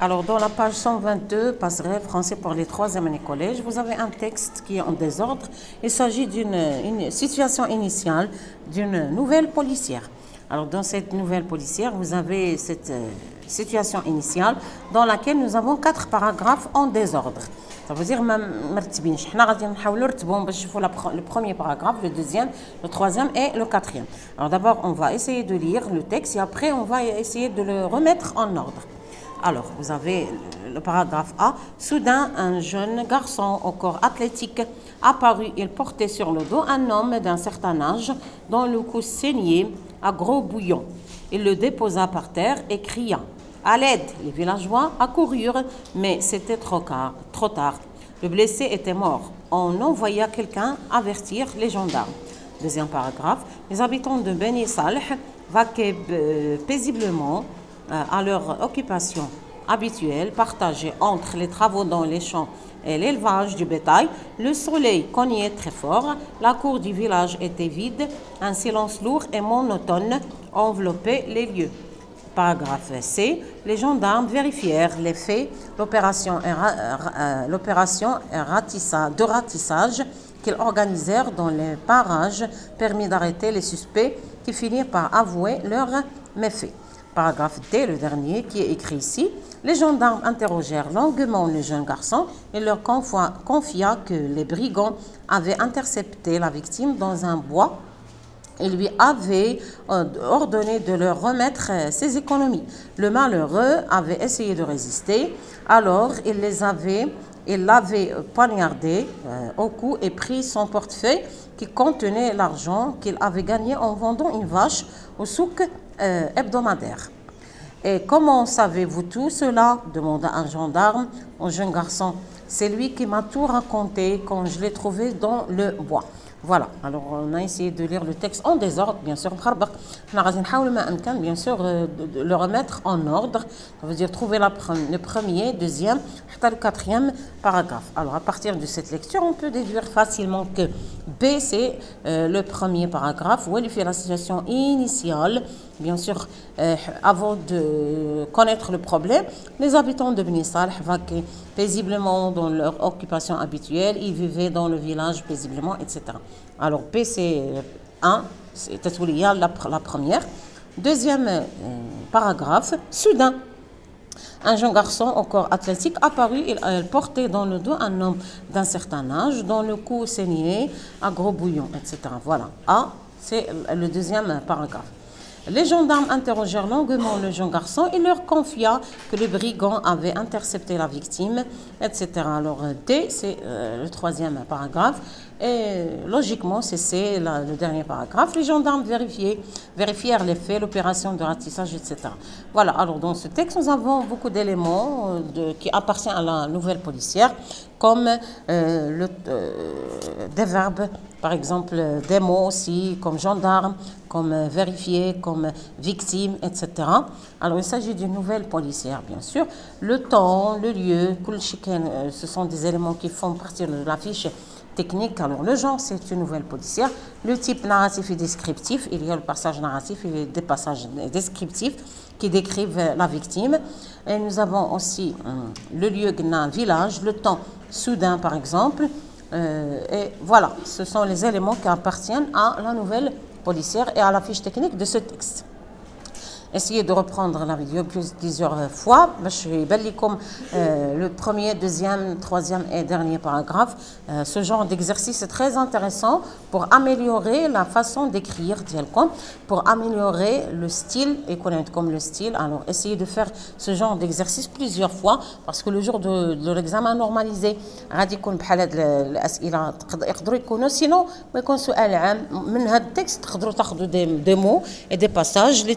Alors, dans la page 122, passerelle français pour les troisième années collège, vous avez un texte qui est en désordre. Il s'agit d'une situation initiale d'une nouvelle policière. Alors, dans cette nouvelle policière, vous avez cette euh, situation initiale dans laquelle nous avons quatre paragraphes en désordre. Ça veut dire même le premier paragraphe, le deuxième, le troisième et le quatrième. Alors d'abord, on va essayer de lire le texte et après, on va essayer de le remettre en ordre. Alors, vous avez le paragraphe A. Soudain, un jeune garçon au corps athlétique apparut. Il portait sur le dos un homme d'un certain âge dont le cou saignait à gros bouillon. Il le déposa par terre et cria à l'aide, les villageois accoururent, mais c'était trop, tard. Le blessé était mort. On envoya quelqu'un avertir les gendarmes. Deuxième paragraphe. Les habitants de Beni vaquaient euh, paisiblement à leur occupation habituelle, partagée entre les travaux dans les champs et l'élevage du bétail. Le soleil cognait très fort, la cour du village était vide, un silence lourd et monotone enveloppait les lieux. Paragraphe C. Les gendarmes vérifièrent les faits. L'opération euh, de ratissage qu'ils organisèrent dans les parages permit d'arrêter les suspects qui finirent par avouer leurs méfaits. Paragraphe D, le dernier, qui est écrit ici. Les gendarmes interrogèrent longuement le jeune garçon et leur confia que les brigands avaient intercepté la victime dans un bois il lui avait euh, ordonné de leur remettre euh, ses économies. Le malheureux avait essayé de résister, alors il les avait, il l'avait poignardé euh, au cou et pris son portefeuille qui contenait l'argent qu'il avait gagné en vendant une vache au souk hebdomadaire. Et comment savez-vous tout cela? demanda un gendarme au jeune garçon. C'est lui qui m'a tout raconté quand je l'ai trouvé dans le bois. Voilà, alors on a essayé de lire le texte en désordre, bien sûr. bien sûr, euh, de le remettre en ordre. Ça veut dire trouver le premier, deuxième, le quatrième paragraphe. Alors à partir de cette lecture, on peut déduire facilement que B, c'est euh, le premier paragraphe où il fait la situation initiale Bien sûr, euh, avant de connaître le problème, les habitants de Salih vaquaient paisiblement dans leur occupation habituelle, ils vivaient dans le village paisiblement, etc. Alors, P, c'est 1, c'est la, la première. Deuxième euh, paragraphe, soudain, un jeune garçon corps athlétique apparut, il, portait dans le dos un homme d'un certain âge, dont le cou saignait, à gros bouillon, etc. Voilà. A, c'est le deuxième paragraphe. Les gendarmes interrogèrent longuement le jeune garçon et leur confia que le brigand avait intercepté la victime, etc. Alors D, c'est euh, le troisième paragraphe. Et logiquement, c'est le dernier paragraphe. Les gendarmes vérifiaient, vérifièrent les faits, l'opération de ratissage, etc. Voilà, alors dans ce texte, nous avons beaucoup d'éléments euh, qui appartiennent à la nouvelle policière, comme euh, des verbes par exemple, des mots aussi, comme gendarme, comme vérifié, comme victime, etc. Alors, il s'agit d'une nouvelle policière, bien sûr. Le temps, le lieu, euh, ce sont des éléments qui font partie de la fiche technique. Alors, le genre, c'est une nouvelle policière. Le type narratif et descriptif, il y a le passage narratif et des passages descriptifs qui décrivent la victime. Et nous avons aussi hum, le lieu, un village, le temps soudain, par exemple. Euh, et voilà, ce sont les éléments qui appartiennent à la nouvelle policière et à la fiche technique de ce texte essayez de reprendre la vidéo plusieurs fois. Je vais comme euh, le premier, deuxième, troisième et dernier paragraphe. Euh, ce genre d'exercice est très intéressant pour améliorer la façon d'écrire, pour améliorer le style et connaître comme le style. Alors, essayez de faire ce genre d'exercice plusieurs fois parce que le jour de, l'examen normalisé, il a sinon, mais qu'on se des mots et des passages, les